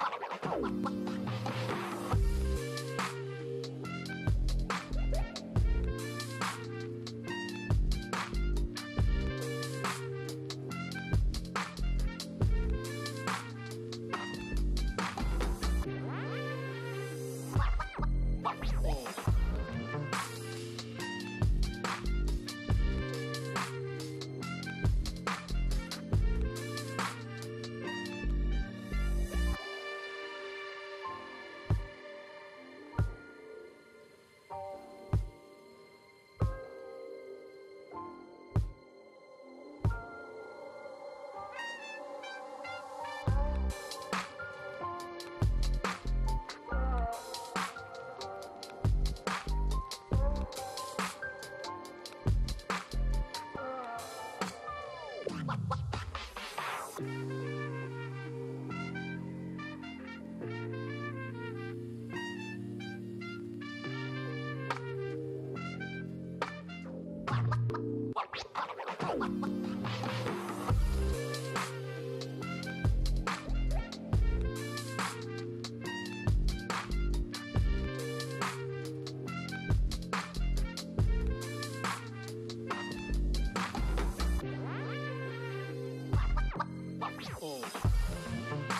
Oh, my God. Oh.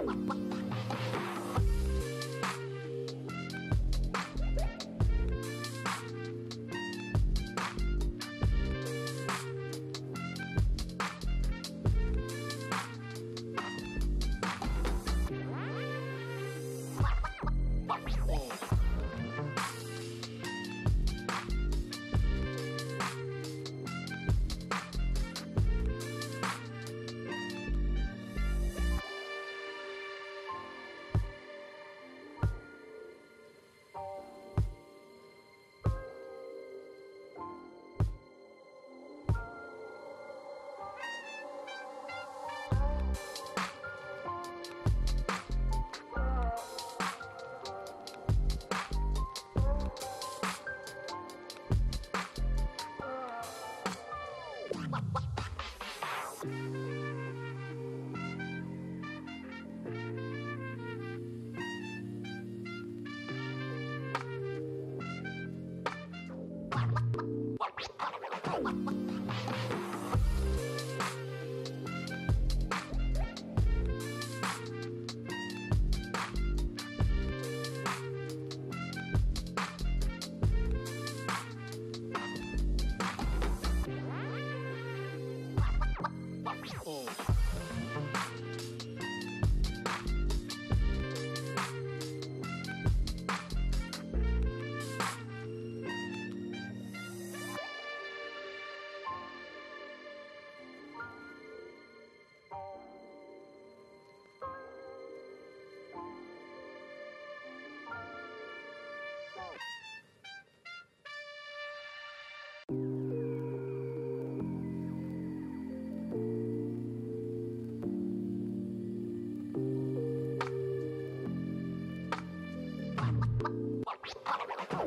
I don't know.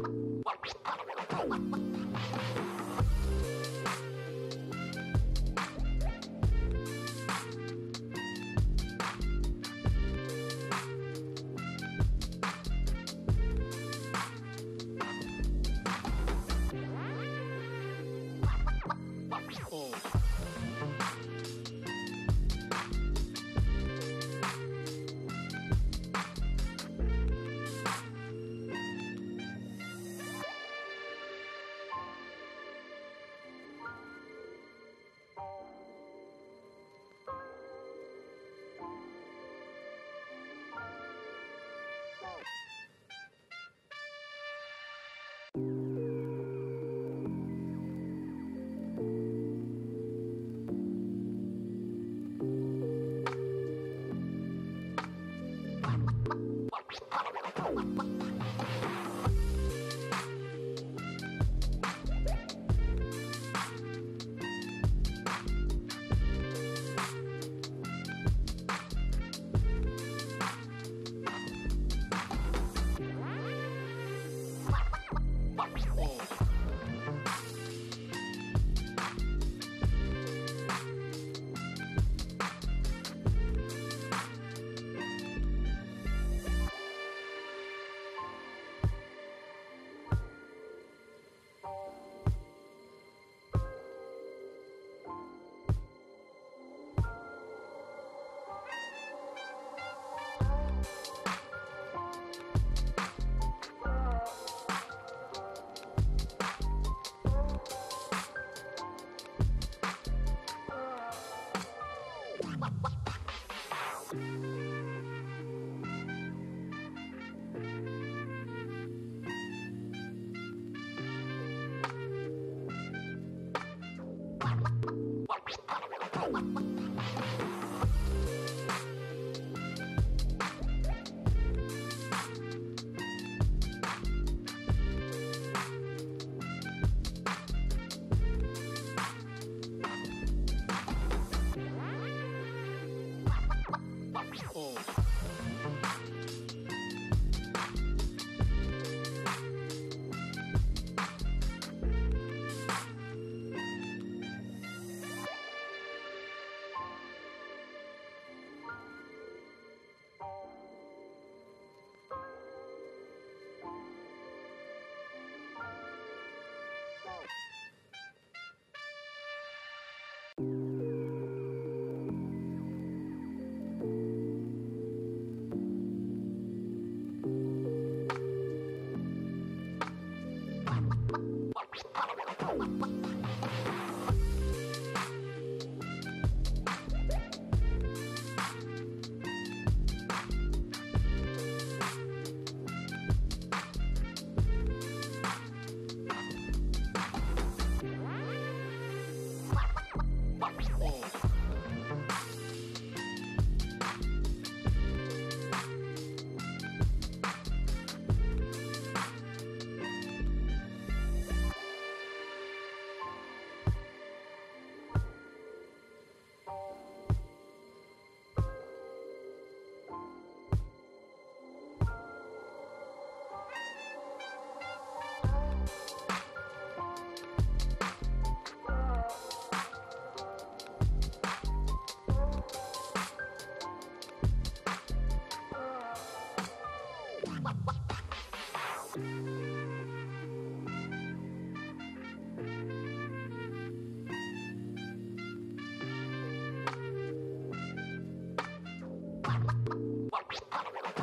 What? What?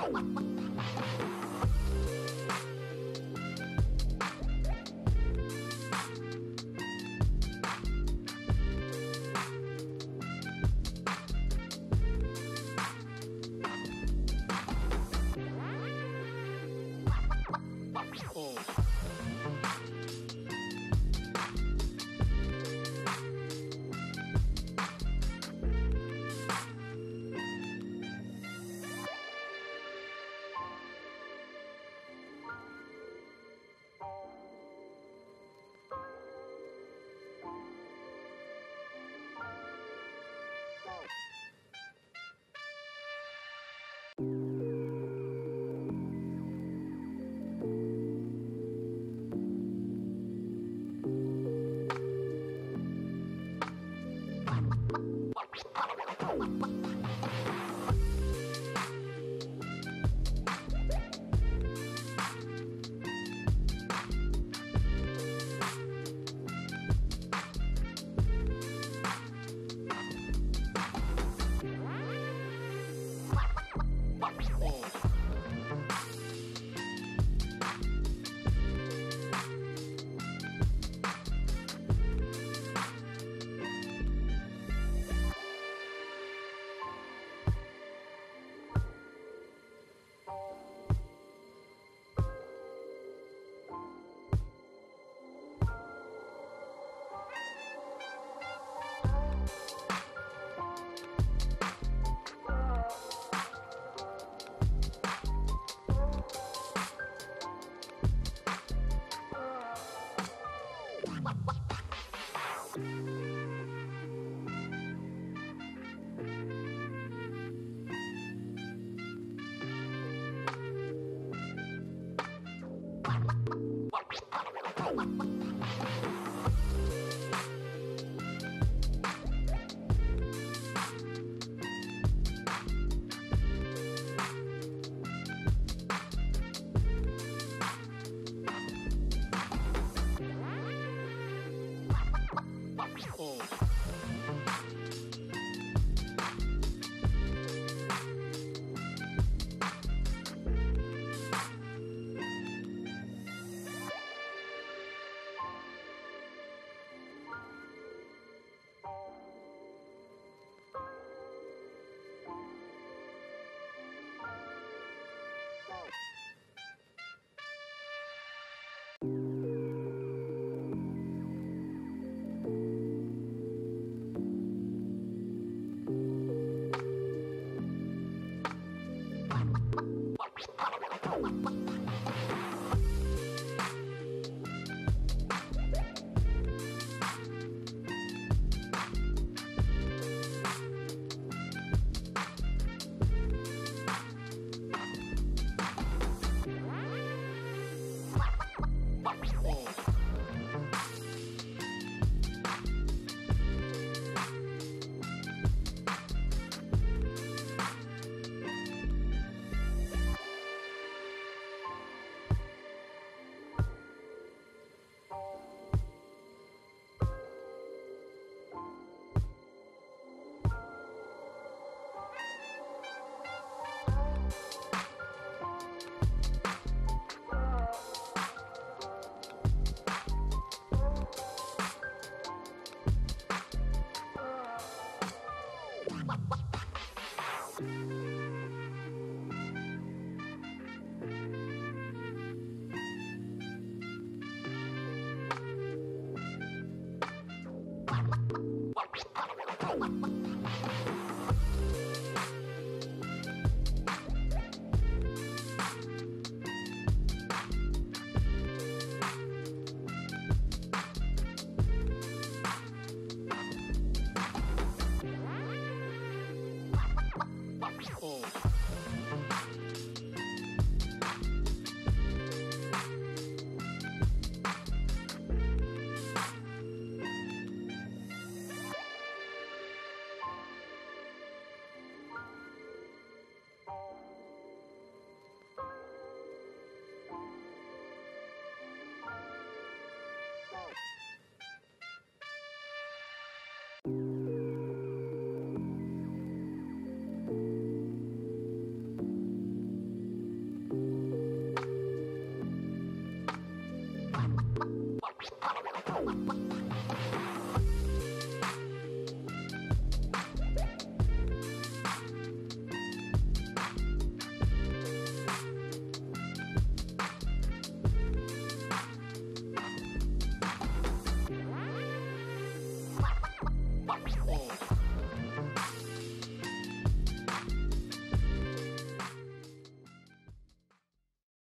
Ha ha ha! Oh.